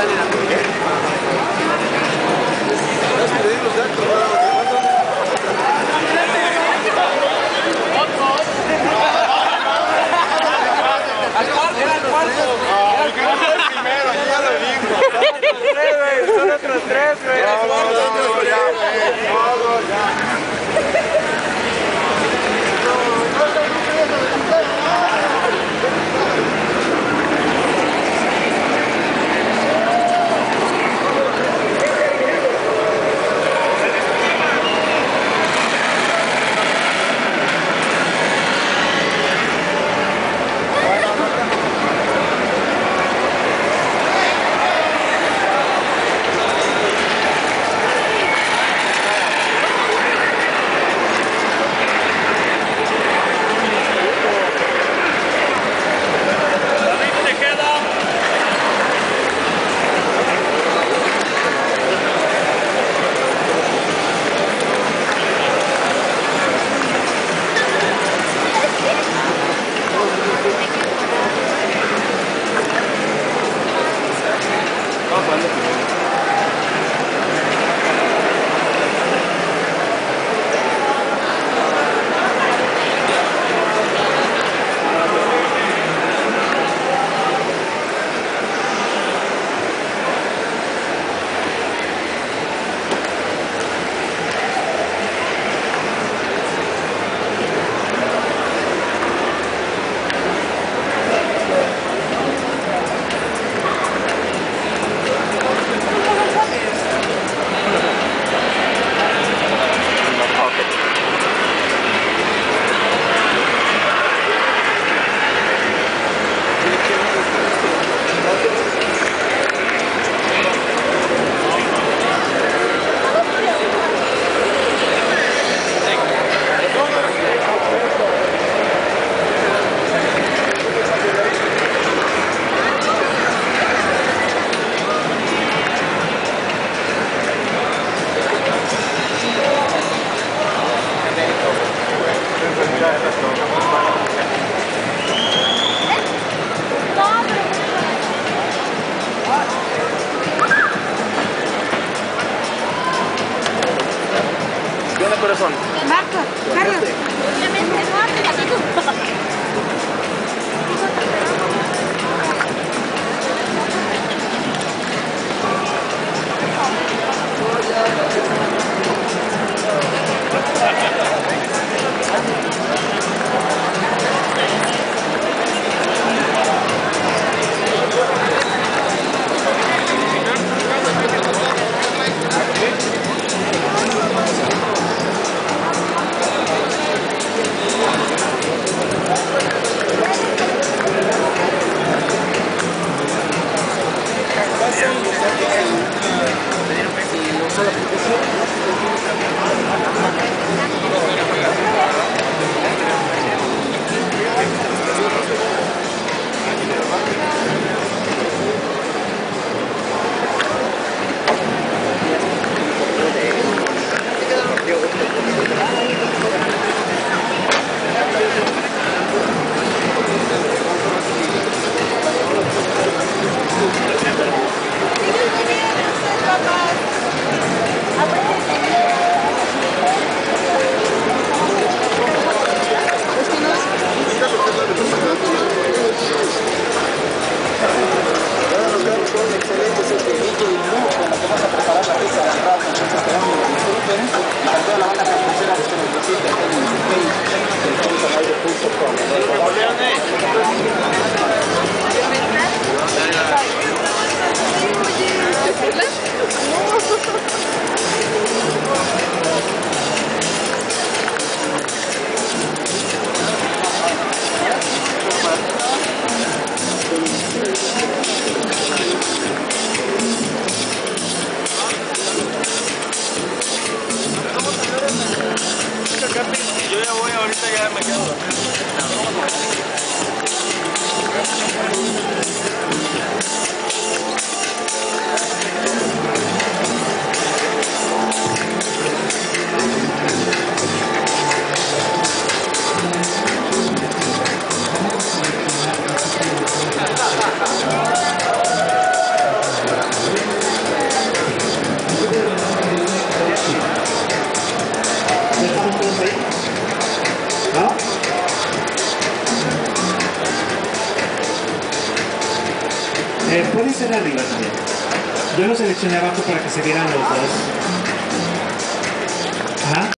están en América. ¿Has perdido los datos? Son otros tres, güey. No, no, no, ya, güey. No, no, ya. Corazón? Marco, Carlos. Yo ya voy, ahorita ya me quedo. Eh, puede ser arriba también. Yo lo seleccioné abajo para que se vieran los dos.